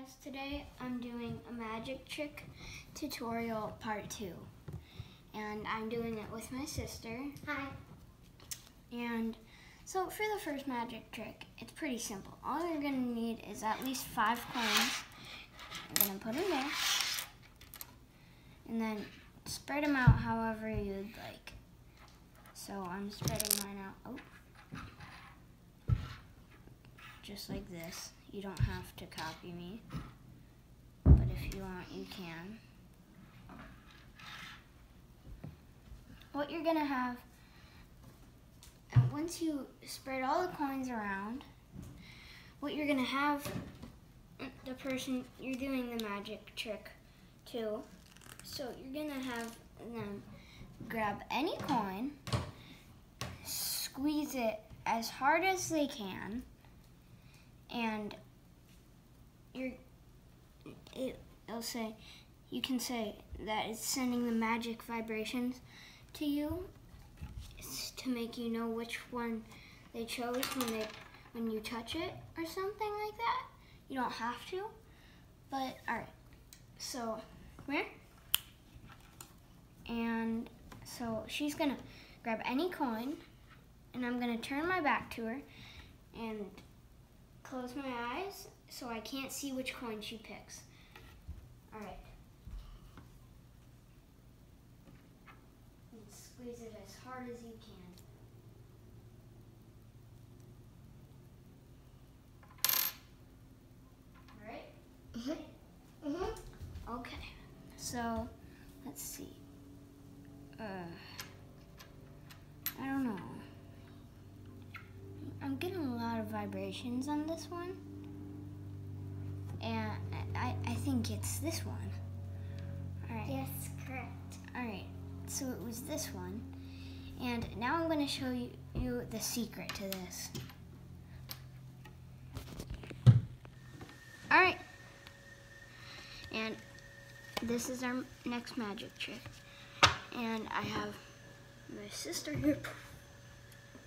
guys, today I'm doing a magic trick tutorial part two. And I'm doing it with my sister. Hi. And so for the first magic trick, it's pretty simple. All you're gonna need is at least five coins. I'm gonna put them there. And then spread them out however you'd like. So I'm spreading mine out. Oh. Just like this. You don't have to copy me. But if you want, you can. What you're gonna have, once you spread all the coins around, what you're gonna have, the person you're doing the magic trick to, so you're gonna have them grab any coin, squeeze it as hard as they can, and you're it, it'll say you can say that it's sending the magic vibrations to you it's to make you know which one they chose when they when you touch it or something like that. You don't have to, but all right. So come here, and so she's gonna grab any coin, and I'm gonna turn my back to her and close my eyes so I can't see which coin she picks. All right. And squeeze it as hard as you can. All right? Mhm. Mhm. Okay. So, let's see. Uh, I don't know. I'm getting a lot of vibrations on this one. And I, I think it's this one. All right. Yes, correct. All right. So it was this one. And now I'm going to show you, you the secret to this. All right. And this is our next magic trick. And I have my sister here.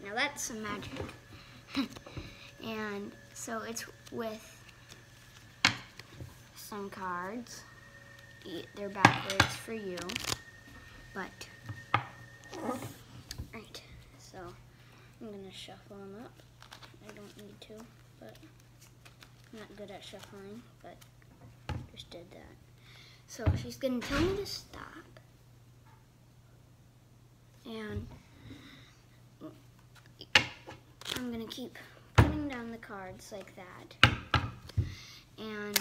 Now that's some magic. And so it's with some cards. They're backwards for you. But, right, so I'm gonna shuffle them up. I don't need to, but I'm not good at shuffling, but just did that. So she's gonna tell me to stop. And I'm gonna keep putting down the cards like that. And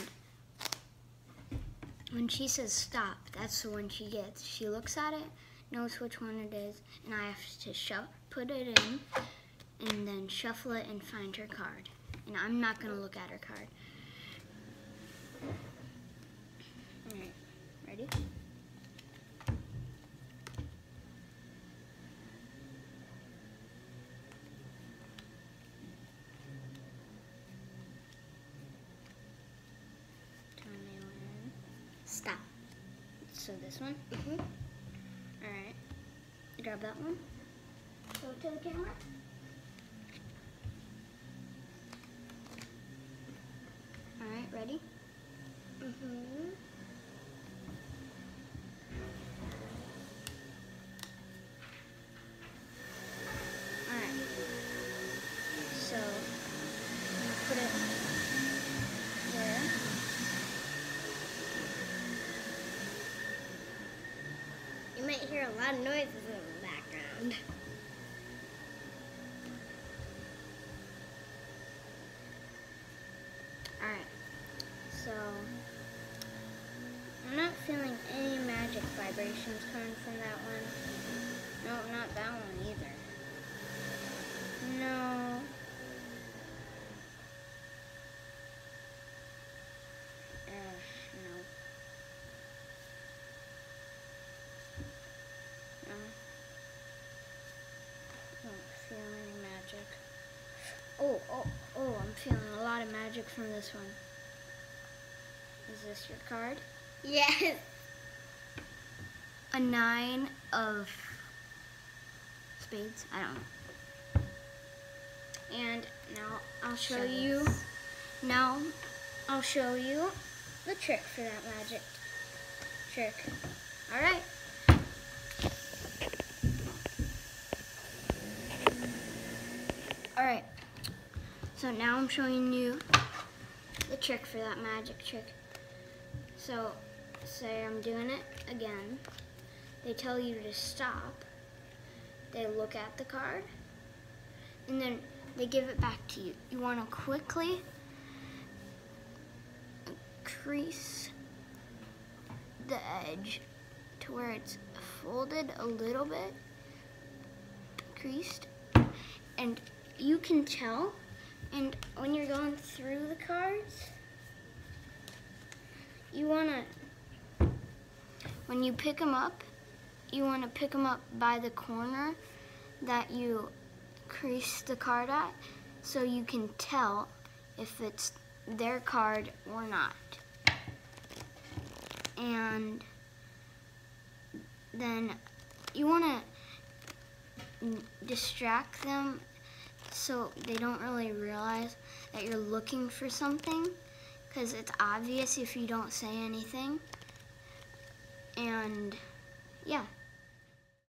when she says stop, that's the one she gets. She looks at it, knows which one it is, and I have to put it in, and then shuffle it and find her card. And I'm not gonna look at her card. All right, ready? Turn it in. Stop. So this one? Mhm. Alright. Grab that one. It to the camera. Alright, ready? Mhm. Alright. So, I'm gonna put it there. You might hear a lot of noises in the background. Alright. So, I'm not feeling any magic vibrations coming from that one. No, not that one either. No. Uh, no. No. Don't feel any magic. Oh, oh, oh, I'm feeling a lot of magic from this one. Is this your card? Yes. A nine of spades. I don't know. And now I'll show you. Shovels. Now I'll show you the trick for that magic trick. All right. All right. So now I'm showing you the trick for that magic trick. So say I'm doing it again. They tell you to stop. They look at the card and then they give it back to you. You want to quickly crease the edge to where it's folded a little bit, creased, and you can tell. And when you're going through the cards, you want to, when you pick them up, you want to pick them up by the corner that you crease the card at so you can tell if it's their card or not. And then you want to distract them so they don't really realize that you're looking for something because it's obvious if you don't say anything. And yeah.